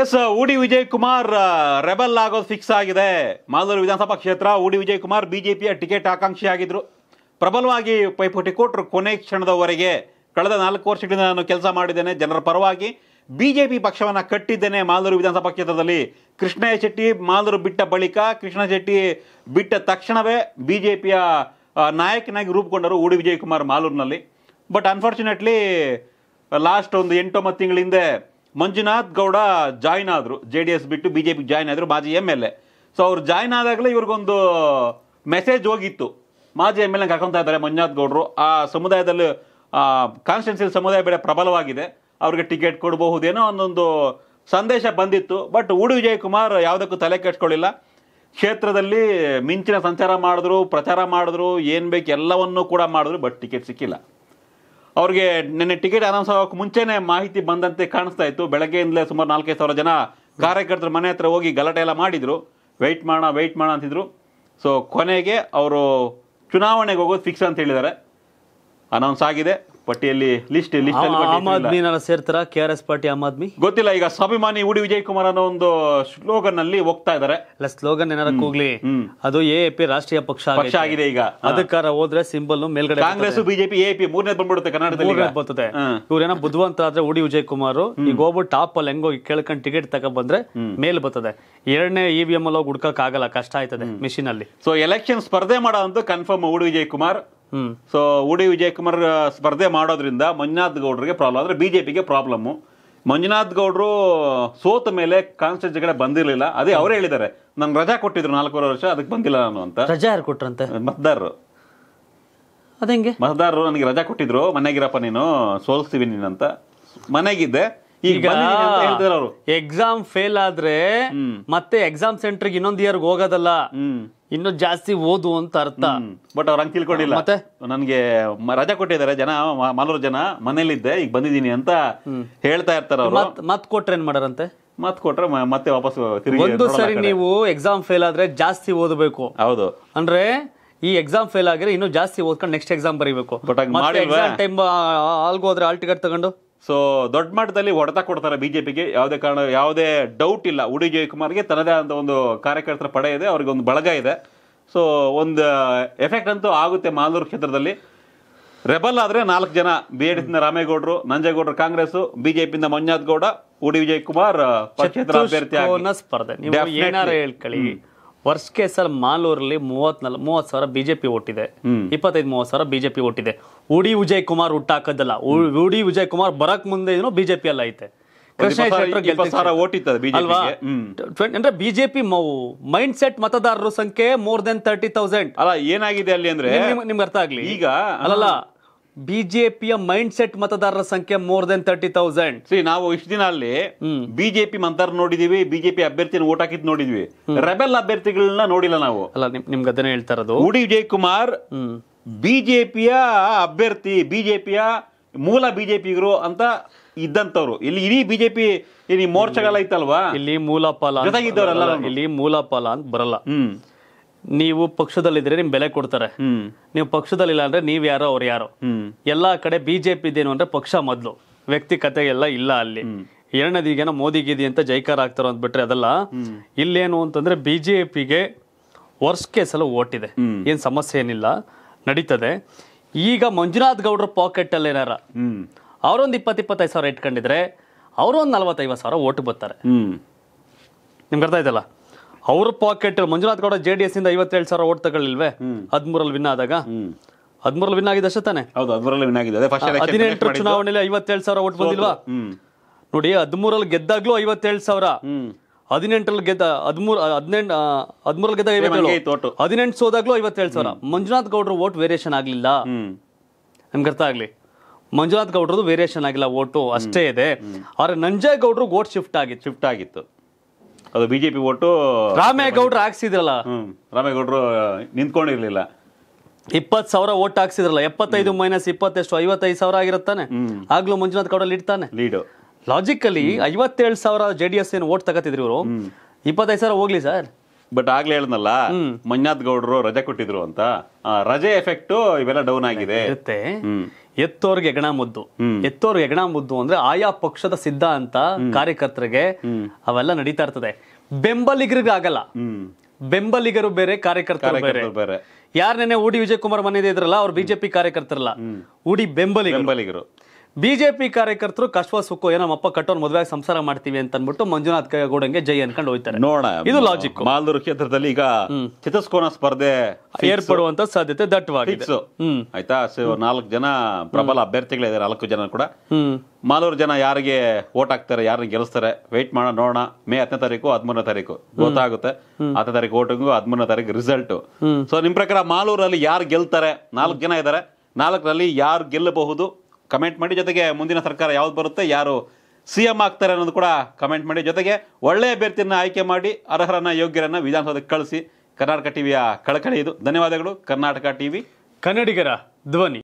S ಉಡಿ Vijay Kumar rebel ಆಗೋದು fix ಆಗಿದೆ ಮಾಲೂರು ವಿಧಾನಸಭಾ ಕ್ಷೇತ್ರ ಉಡಿ ವಿಜಯ್ ಕುಮಾರ್ ಬಿಜೆಪಿಯ ಟಿಕೆಟ್ ಆಕಾಂಕ್ಷಿ ಆಗಿದ್ರು ಪ್ರಬಲವಾಗಿ ಪೈಪೋಟಿ ಕೊಟ್ಟರು ಕೊನೆ ಕ್ಷಣದವರೆಗೆ ಕಳೆದ ನಾಲ್ಕು ವರ್ಷಗಳಿಂದ ನಾನು ಕೆಲಸ ಮಾಡಿದ್ದೇನೆ ಜನರ ಪರವಾಗಿ. ಬಿಜೆಪಿ ಪಕ್ಷವನ್ನು ಕಟ್ಟಿದ್ದೇನೆ ಮಾಲೂರು ವಿಧಾನಸಭಾ ಕ್ಷೇತ್ರದಲ್ಲಿ. ಕೃಷ್ಣ ಶೆಟ್ಟಿ ಮಾಲೂರು ಬಿಟ್ಟ ಬಳಿಕ ಕೃಷ್ಣ ಶೆಟ್ಟಿ ಬಿಟ್ಟ ತಕ್ಷಣವೇ ಬಿಜೆಪಿಯ ನಾಯಕನಾಗಿ ರೂಪುಗೊಂಡರು ಉಡಿ ವಿಜಯ್ ಕುಮಾರ್ ಮಾಲೂರಿನಲ್ಲಿ ಬಟ್ ಅನ್ಫಾರ್ಚುನೇಟ್ಲಿ ಲಾಸ್ಟ್ ಒಂದು ಎಂಟೊಂಬತ್ತು ತಿಂಗಳ ಹಿಂದೆ ಮಂಜುನಾಥ್ ಗೌಡ ಜಾಯ್ನ್ ಆದ್ರು ಜೆ ಡಿ ಎಸ್ ಬಿಟ್ಟು ಬಿಜೆಪಿ ಜಾಯ್ನ್ ಆದ್ರು, ಮಾಜಿ ಎಂ ಎಲ್ ಎ. ಸೊ ಅವ್ರು ಜಾಯ್ನ್ ಆದಾಗಲೇ ಇವ್ರಿಗೊಂದು ಮೆಸೇಜ್ ಹೋಗಿತ್ತು. ಮಾಜಿ ಎಂ ಎಲ್ ಎ ಕರ್ಕೊಂತಾ ಇದ್ದಾರೆ ಮಂಜುನಾಥ್ ಗೌಡರು. ಆ ಸಮುದಾಯದಲ್ಲಿ ಕಾನ್ಸ್ಟಿಟ್ಯೂನ್ಸಿ ಸಮುದಾಯ ಬೇರೆ ಪ್ರಬಲವಾಗಿದೆ. ಅವ್ರಿಗೆ ಟಿಕೆಟ್ ಕೊಡಬಹುದೇನೋ ಅನ್ನೊಂದು ಸಂದೇಶ ಬಂದಿತ್ತು. ಬಟ್ ಉಡು ವಿಜಯ್ ಕುಮಾರ್ ಯಾವುದಕ್ಕೂ ತಲೆ ಕೆಡ್ಸ್ಕೊಳ್ಳಿಲ್ಲ. ಕ್ಷೇತ್ರದಲ್ಲಿ ಮಿಂಚಿನ ಸಂಚಾರ ಮಾಡಿದ್ರು, ಪ್ರಚಾರ ಮಾಡಿದ್ರು, ಏನು ಬೇಕು ಎಲ್ಲವನ್ನೂ ಕೂಡ ಮಾಡಿದ್ರು ಬಟ್ ಟಿಕೆಟ್ ಸಿಕ್ಕಿಲ್ಲ. ಅವ್ರಿಗೆ ನಿನ್ನೆ ಟಿಕೆಟ್ ಅನೌನ್ಸ್ ಆಗೋಕೆ ಮುಂಚೆನೇ ಮಾಹಿತಿ ಬಂದಂತೆ ಕಾಣಿಸ್ತಾ ಇತ್ತು. ಬೆಳಗ್ಗೆಯಿಂದಲೇ ಸುಮಾರು ನಾಲ್ಕೈದು ಸಾವಿರ ಜನ ಕಾರ್ಯಕರ್ತರ ಮನೆ ಹತ್ರ ಹೋಗಿ ಗಲಾಟೆ ಎಲ್ಲ ಮಾಡಿದರು. ವೆಯ್ಟ್ ಮಾಡೋಣ ವೆಯ್ಟ್ ಮಾಡೋಣ ಅಂತಿದ್ರು. ಸೊ ಕೊನೆಗೆ ಅವರು ಚುನಾವಣೆಗೆ ಹೋಗೋದು ಫಿಕ್ಸ್ ಅಂತ ಹೇಳಿದ್ದಾರೆ. ಅನೌನ್ಸ್ ಆಗಿದೆ. ಪಟ್ಟಿಯಲ್ಲಿ ಲಿಸ್ಟ್ ಲಿಸ್ಟ್ ಆಮ್ ಆದ್ಮಿನಾರ ಸೇರ್ತಾರ? K R S party Aam Aadmi? ಗೊತ್ತಿಲ್ಲ ಈಗ ಸ್ವಾಭಿಮಾನಿ ಉಡಿ ವಿಜಯ್ ಕುಮಾರ್ ಅನ್ನೋ ಒಂದು ಸ್ಲೋಗನ್ ಅಲ್ಲಿ ಹೋಗ್ತಾ ಇದಾರೆ. ಅಲ್ಲ ಸ್ಲೋಗನ್ ಏನಾರ ಕೂಗ್ಲಿ. ಅದು ಎ ಪಿ ರಾಷ್ಟ್ರೀಯ ಪಕ್ಷ ಪಕ್ಷ ಆಗಿದೆ ಈಗ. ಅಧಿಕಾರ ಹೋದ್ರೆ ಸಿಂಬಲ್ ಮೇಲ್ಗಡೆ ಕಾಂಗ್ರೆಸ್ ಬಿಜೆಪಿ ಎಪಿ ಮೂರನೇ ಬಂದ್ಬಿಡುತ್ತೆ ಕರ್ನಾಟಕದಲ್ಲಿ. ಬರ್ತದೆ. ಇವ್ರೇನೋ ಬುದ್ಧವಂತ ಆದ್ರೆ ಉಡಿ ವಿಜಯ್ ಕುಮಾರ್ ಈಗ ಹೋಗ್ಬಿಟ್ಟು ಟಾಪ್ ಅಲ್ಲಿ ಹೆಂಗೋಗಿ ಕೇಳ್ಕೊಂಡು ಟಿಕೆಟ್ ತಗೊಂಡ್ ಬಂದ್ರೆ ಮೇಲ್ ಬರ್ತದೆ. ಎರಡನೇ ಇ ವಿ ಎಂ ಅಲ್ಲಿ ಹೋಗಿ ಹುಡ್ಕಕ್ ಆಗಲ್ಲ ಕಷ್ಟ ಆಯ್ತದೆ ಮಿಷಿನ್ ಅಲ್ಲಿ. ಸೊ ಎಲೆಕ್ಷನ್ ಸ್ಪರ್ಧೆ ಮಾಡೋದಂತೂ ಕನ್ಫರ್ಮ್ ಉಡಿ ವಿಜಯ್ ಕುಮಾರ್ ಸೊ ಉಡಿ ವಿಜಯ್ ಕುಮಾರ್ ಆ, ಸ್ಪರ್ಧೆ ಮಾಡೋದ್ರಿಂದ ಮಂಜುನಾಥ್ ಗೌಡ್ರಿಗೆ ಪ್ರಾಬ್ಲಮ್ ಅಂದ್ರೆ ಬಿಜೆಪಿಗೆ ಪ್ರಾಬ್ಲಮ್ ಮಂಜುನಾಥ್ ಗೌಡ್ರು ಸೋತ ಮೇಲೆ ಕಾನ್ಸ್ಟಿಟ್ಯೂನ್ಸಿ ಜಗಳ ಬಂದಿರಲಿಲ್ಲ. ಅದೇ ಅವರೇ ಹೇಳಿದ್ದಾರೆ ನಂಗೆ ರಜಾ ಕೊಟ್ಟಿದ್ರು ನಾಲ್ಕೂವರೆ ವರ್ಷ ಅದಕ್ಕೆ ಬಂದಿಲ್ಲ ನಾನು ಅಂತ. ರಜಾ ಯಾರು ಕೊಟ್ರಂತೆ? ಮತದಾರರು. ಅದಂಗೆ? ಮತದಾರರು ನನಗೆ ರಜಾ ಕೊಟ್ಟಿದ್ರು ಮನೆಗಿರಪ್ಪ ನೀನು ಸೋಲ್ಸ್ತೀವಿ ನೀನಂತ ಮನೆಗಿದ್ದೆ. ಈಗ ಈಗ ಬಂದಿದ್ದೀನಿ ಅಂತ ಹೇಳ್ತಿದ್ರು ಅವರು. ಎಕ್ಸಾಮ್ ಫೇಲ್ ಆದ್ರೆ ಮತ್ತೆ ಎಕ್ಸಾಮ್ ಸೆಂಟರ್ಗೆ ಇನ್ನೊಂದ್ ಇಯರ್ಗೆ ಹೋಗೋದಲ್ಲ. ಹ್ಮ್. ಇನ್ನು ಜಾಸ್ತಿ ಓದು ಅಂತ ಅರ್ಥ. ಬಟ್ ಅವ್ರು ಹಂಗೆ ತಿಳ್ಕೊಂಡಿಲ್ಲ ಮತ್ತೆ? ನನಗೆ ರಜಾ ಕೊಟ್ಟಿದ್ದಾರೆ ಜನ ಮಾಲೂರು ಜನ ಮನೇಲಿದ್ದೆ ಈಗ ಬಂದಿದ್ದೀನಿ ಅಂತ ಹೇಳ್ತಾ ಇರ್ತಾರ ಅವರು. ಮತ್ ಮತ್ ಕೊಟ್ರೆ ಏನ್ ಮಾಡಾರಂತೆ? ಮತ್ ಕೊಟ್ರೆ ಮತ್ತೆ ವಾಪಸ್ ಒಂದು ಸರಿ ನೀವು ಎಕ್ಸಾಮ್ ಫೇಲ್ ಆದ್ರೆ ಜಾಸ್ತಿ ಓದಬೇಕು. ಹೌದು. ಅಂದ್ರೆ ಈ ಎಕ್ಸಾಮ್ ಫೇಲ್ ಆಗಿದ್ರೆ ಇನ್ನು ಜಾಸ್ತಿ ಓದ್ಕೊಂಡು ನೆಕ್ಸ್ಟ್ ಎಕ್ಸಾಮ್ ಬರೀಬೇಕು. ಟೈಮ್ ಆಲ್ಗೆ ಹೋದ್ರೆ ಆಲ್ ಟಿಕೆಟ್ ತಗೊಂಡು? ಸೊ ದೊಡ್ಡ ಮಟ್ಟದಲ್ಲಿ ಹೊಡೆತ ಕೊಡ್ತಾರೆ ಬಿಜೆಪಿಗೆ. ಯಾವುದೇ ಕಾರಣ ಯಾವುದೇ ಡೌಟ್ ಇಲ್ಲ. ಉಡಿ ಜಯಕುಮಾರ್ಗೆ ತನ್ನದೇ ಆದ ಒಂದು ಕಾರ್ಯಕರ್ತರ ಪಡೆ ಇದೆ ಅವ್ರಿಗೆ ಒಂದು ಬಳಗ ಇದೆ. ಸೊ ಒಂದು ಎಫೆಕ್ಟ್ ಅಂತೂ ಆಗುತ್ತೆ ಮಾಲೂರು ಕ್ಷೇತ್ರದಲ್ಲಿ. ರೆಬಲ್ ಆದ್ರೆ ನಾಲ್ಕು ಜನ ಬಿ ಎಡ್ ರಾಮೇಗೌಡರು ನಂಜೇಗೌಡರು ಕಾಂಗ್ರೆಸ್ ಬಿಜೆಪಿಯಿಂದ ಮಂಜುನಾಥ್ ಗೌಡ ಉಡಿ ವಿಜಯ್ ಕುಮಾರ್ ಪಕ್ಷೇತರ ಅಭ್ಯರ್ಥಿ ಸ್ಪರ್ಧೆ. ನೀವು ಏನಾರ ಹೇಳ್ಕೊಳ್ಳಿ. ವರ್ಷ ಕೇಸಲ್ಲಿ ಮಾಲೂರಲ್ಲಿ ಮೂವತ್ನಲ್ ಮೂವತ್ ಸಾವಿರ ಬಿಜೆಪಿ ಓಟಿದೆ. ಹ್ಮ್. ಇಪ್ಪತ್ತೈದು ಮೂವತ್ ಸಾವಿರ ಬಿಜೆಪಿ ಒಟ್ಟಿದೆ ಉಡಿ ವಿಜಯ್ ಕುಮಾರ್ ಹುಟ್ಟಾಕದಲ್ಲ ಉ- ಉಡಿ ವಿಜಯ್ ಕುಮಾರ್ ಬರಕ್ ಮುಂದೆ ಏನೋ ಬಿಜೆಪಿ ಅಲ್ಲ ಐತೆ. ಕೃಷ್ಣ. ಅಲ್ವಾ? ಅಂದ್ರೆ ಬಿಜೆಪಿ ಮೈಂಡ್ ಸೆಟ್ ಮತದಾರರ ಸಂಖ್ಯೆ ಮೋರ್ ದೆನ್ ತರ್ಟಿ ತೌಸಂಡ್ ಅಲ್ಲ ಏನಾಗಿದೆ ಅಲ್ಲಿ ಅಂದ್ರೆ ನಿಮ್ಗೆ ಅರ್ಥ ಆಗ್ಲಿ? ಈಗ ಅಲ್ಲಲ್ಲ ಬಿಜೆಪಿಯ ಮೈಂಡ್ ಸೆಟ್ ಮತದಾರರ ಸಂಖ್ಯೆ ಮೋರ್ ದೆನ್ ತರ್ಟಿ ತೌಸಂಡ್ ಸಿ ನಾವು ಇಷ್ಟು ದಿನ ಅಲ್ಲಿ ಬಿಜೆಪಿ ಮಂತರ ನೋಡಿದೀವಿ ಬಿಜೆಪಿ ಅಭ್ಯರ್ಥಿನ ಓಟ್ ಹಾಕಿದ್ ನೋಡಿದ್ವಿ. ರೆಬೆಲ್ ಅಭ್ಯರ್ಥಿಗಳನ್ನ ನೋಡಿಲ್ಲ ನಾವು. ಅಲ್ಲ ನಿಮ್ ನಿಮ್ಗೆ ಅದನ್ನೇ ಹೇಳ್ತಾ ಇರೋದು. ಉಡಿ ವಿಜಯ್ ಕುಮಾರ್ ಬಿಜೆಪಿಯ ಅಭ್ಯರ್ಥಿ ಬಿಜೆಪಿಯ ಮೂಲ ಬಿಜೆಪಿಗರು ಅಂತ ಇದ್ದಂತವ್ರು ಇಲ್ಲಿ ಇಡೀ ಬಿಜೆಪಿ ಈ ಮೋರ್ಚಾಗಲ್ಲ ಐತಲ್ವಾ ಇಲ್ಲಿ ಮೂಲಪಾಲ ಅಂತ ಇಲ್ಲಿ ಮೂಲ ಇಲ್ಲಿ ಮೂಲಪಾಲ ಅಂತ ಬರಲ್ಲ. ಹ್ಮ್. ನೀವು ಪಕ್ಷದಲ್ಲಿದ್ರೆ ನಿಮ್ ಬೆಲೆ ಕೊಡ್ತಾರೆ. ನೀವು ಪಕ್ಷದಲ್ಲಿಲ್ಲ ಅಂದ್ರೆ ನೀವ್ ಯಾರೋ ಅವ್ರು ಯಾರೋ. ಎಲ್ಲಾ ಕಡೆ ಬಿಜೆಪಿ ಇದೇನು ಅಂದ್ರೆ ಪಕ್ಷ ಮೊದ್ಲು. ವ್ಯಕ್ತಿಕತೆ ಎಲ್ಲ ಇಲ್ಲ ಅಲ್ಲಿ. ಎರಡನೇದೀಗೇನೋ ಮೋದಿ ಗೀದಿ ಅಂತ ಜೈಕಾರ ಆಗ್ತಾರೋ ಅಂತ ಬಿಟ್ರೆ ಅದಲ್ಲ ಇಲ್ಲೇನು ಅಂತಂದ್ರೆ ಬಿಜೆಪಿಗೆ ವರ್ಷ ಕೇಸಲ್ಲ ಓಟಿದೆ ಏನ್ ಸಮಸ್ಯೆ ಏನಿಲ್ಲ. ನಡೀತದೆ. ಈಗ ಮಂಜುನಾಥ್ ಗೌಡ್ರ ಪಾಕೆಟ್ ಅಲ್ಲಿ ಏನಾರ. ಅವರೊಂದು ಇಪ್ಪತ್ ಇಪ್ಪತ್ತೈದು ಸಾವಿರ ಇಟ್ಕೊಂಡಿದ್ರೆ ಅವ್ರೊಂದ್ ನಲ್ವತ್ತೈವತ್ತು ಸಾವಿರ ಓಟ್ ಬರ್ತಾರೆ. ಹ್ಮ್. ನಿಮ್ಗೆ ಅರ್ಥ ಆಯ್ತಲ್ಲ? ಅವ್ರ pocket Manjunath Gowda J D S ಇಂದ ಐವತ್ತೇಳು ಸಾವಿರ ಓಟ್ ತಗೊಳ್ಳಿಲ್ವೇ? ಹದ್ಮೂರಲ್ಲಿ ವಿನ್ ಆದಾಗ? ಹದ್ಮೂರಲ್ಲಿ ವಿನ್ ಆಗಿದೆ ಅಷ್ಟೇ ತಾನೆ? ಹೌದು ವಿನ್ ಆಗಿದೆ. ಹದಿನೆಂಟರ ಚುನಾವಣೆಯಲ್ಲಿ ಐವತ್ತೇಳು ಸಾವಿರ ಓಟ್ ಬಂದಿಲ್ವಾ? ನೋಡಿ ಹದಿಮೂರಲ್ಲಿ ಗೆದ್ದಾಗ್ಲೂ ಐವತ್ತೇಳು ಸಾವಿರ. ಹದಿನೆಂಟರಲ್ಲಿ ಗೆದ್ದ ಹದಿಮೂರು ಹದಿನೆಂಟು ಹದಿಮೂರಲ್ಲಿ ಗೆದ್ದಾಗ ಐವತ್ತೇಳು. ಹದಿನೆಂಟು ಸೋದಾಗ್ಲೂ ಐವತ್ತೇಳು ಸಾವಿರ. ಮಂಜುನಾಥ್ ಗೌಡ್ರ ಓಟ್ ವೇರಿಯೇಷನ್ ಆಗಲಿಲ್ಲ. ನಮ್ಗೆ ಅರ್ಥ ಆಗ್ಲಿ. ಮಂಜುನಾಥ್ ಗೌಡ್ರದ್ದು ವೇರಿಯೇಷನ್ ಆಗಿಲ್ಲ ಓಟು ಅಷ್ಟೇ ಇದೆ. ಆದ್ರೆ ನಂಜೇಗೌಡ್ರು ಓಟ್ ಶಿಫ್ಟ್ ಆಗಿತ್ತು. ಶಿಫ್ಟ್ ಆಗಿತ್ತು. ಅದು ಬಿಜೆಪಿ ಒಟ್ಟು ರಾಮೇಗೌಡ್ರು ಹಾಕ್ಸಿದ್ರಲ್ಲ. ರಾಮೇಗೌಡ್ರು ನಿಂತ್ಕೊಂಡಿರ್ಲಿಲ್ಲ. ಇಪ್ಪತ್ ಸಾವಿರ ಓಟ್ ಹಾಕ್ಸಿದ್ರಲ್ಲ ಎಪ್ಪತ್ತೈದು ಮೈನಸ್ ಇಪ್ಪತ್ತೆಷ್ಟು ಐವತ್ತೈದು ಸಾವಿರ ಆಗಿರುತ್ತಾನೆ? ಆಗ್ಲೂ ಮಂಜುನಾಥ್ ಗೌಡ ಇಡ್ತಾನೆ ಲೀಡ್ ಲಾಜಿಕಲಿ ಐವತ್ತೇಳು ಸಾವಿರ ಜೆ ಡಿ ಎಸ್ ಏನು ಓಟ್ ತಗತಿದ್ರು ಇವರು? ಇಪ್ಪತ್ತೈದು ಸಾವಿರ ಹೋಗ್ಲಿ ಸರ್. ಬಟ್ ಆಗ್ಲೇ ಹೇಳ್ದಲ್ಲ ಮಂಜುನಾಥ್ ಗೌಡರು ರಜೆ ಕೊಟ್ಟಿದ್ರು ಅಂತ. ರಜೆ ಎಫೆಕ್ಟ್ ಇವೆಲ್ಲ ಡೌನ್ ಆಗಿದೆ. ಇರುತ್ತೆ. ಎತ್ತೋರ್ಗೆ ಹೆಗಣ ಮುದ್ದು. ಎತ್ತೋರ್ಗೆ ಹೆಗಣ ಮುದ್ದು ಅಂದ್ರೆ ಆಯಾ ಪಕ್ಷದ ಸಿದ್ಧಾಂತ ಕಾರ್ಯಕರ್ತರಿಗೆ ಅವೆಲ್ಲ ನಡೀತಾ ಇರ್ತದೆ. ಬೆಂಬಲಿಗರಿಗೆ ಆಗಲ್ಲ. ಬೆಂಬಲಿಗರು ಬೇರೆ ಕಾರ್ಯಕರ್ತರು ಬೇರೆ. ಯಾರು ನೆನೆ ಉಡಿ ವಿಜಯ್ ಕುಮಾರ್ ಮನೆ ಇದ್ರಲ್ಲ ಅವ್ರು ಬಿಜೆಪಿ ಕಾರ್ಯಕರ್ತರಲ್ಲ. ಉಡಿ ಬೆಂಬಲಿಗರು. ಬಿಜೆಪಿ ಕಾರ್ಯಕರ್ತರು ಕಶ್ವ ಸುಕ್ಕು ಏನೋ ಅಪ್ಪ ಕಟ್ಟೋನ್ ಮದುವೆ ಸಂಸಾರ ಮಾಡ್ತೀವಿ ಅಂತ ಅಂದ್ಬಿಟ್ಟು ಮಂಜುನಾಥ್ ಗೌಡಂಗೆ ಜೈ ಅನ್ಕೊಂಡು ಹೋಯ್ತಾರೆ ನೋಡೋಣ ಇದು ಲಾಜಿಕ್ ಮಾಲ್ದೂರು ಕ್ಷೇತ್ರದಲ್ಲಿ ಈಗ ಚಿತಸ್ಕೋನ ಸ್ಪರ್ಧೆ ಏರ್ಪಡುವಂತ ಸಾಧ್ಯತೆ ದಟ್ಟವಾಗಿದೆ. ಆಯ್ತಾ? ನಾಲ್ಕು ಜನ ಪ್ರಬಲ ಅಭ್ಯರ್ಥಿಗಳಿದ್ದಾರೆ ನಾಲ್ಕು ಜನ ಕೂಡ. ಮಾಲೂರು ಜನ ಯಾರಿಗೆ ವೋಟ್ ಹಾಕ್ತಾರೆ ಯಾರನ್ನ ಗೆಲ್ಲಿಸ್ತಾರೆ? ವೆಯ್ಟ್ ಮಾಡೋಣ ನೋಡೋಣ. ಮೇ ಹತ್ತನೇ ತಾರೀಕು ಹದಿಮೂರನೇ ತಾರೀಕು. ಗೊತ್ತಾಗುತ್ತೆ. ಹತ್ತನೇ ತಾರೀಕು ವೋಟಿಂಗು ಹದಿಮೂರನೇ ತಾರೀಕು ರಿಸಲ್ಟ್ ಸೊ ನಿಮ್ ಪ್ರಕಾರ ಮಾಲೂರಲ್ಲಿ ಯಾರು ಗೆಲ್ತಾರೆ? ನಾಲ್ಕು ಜನ ಇದ್ದಾರೆ. ನಾಲ್ಕರಲ್ಲಿ ಯಾರು ಗೆಲ್ಲಬಹುದು? ಕಮೆಂಟ್ ಮಾಡಿ ಜೊತೆಗೆ ಮುಂದಿನ ಸರ್ಕಾರ ಯಾವ್ದು ಬರುತ್ತೆ, ಯಾರು ಸಿ ಎಂ ಆಗ್ತಾರೆ ಅನ್ನೋದು ಕೂಡ ಕಮೆಂಟ್ ಮಾಡಿ ಜೊತೆಗೆ ಒಳ್ಳೆಯ ಅಭ್ಯರ್ಥಿಯನ್ನು ಆಯ್ಕೆ ಮಾಡಿ ಅರ್ಹರನ್ನ ಯೋಗ್ಯರನ್ನ ವಿಧಾನಸೌಧಕ್ಕೆ ಕಳಿಸಿ. ಕರ್ನಾಟಕ ಟಿವಿಯ ಕಳಕಳಿ ಇದು. ಧನ್ಯವಾದಗಳು. ಕರ್ನಾಟಕ ಟಿವಿ. ಕನ್ನಡಿಗರ ಧ್ವನಿ.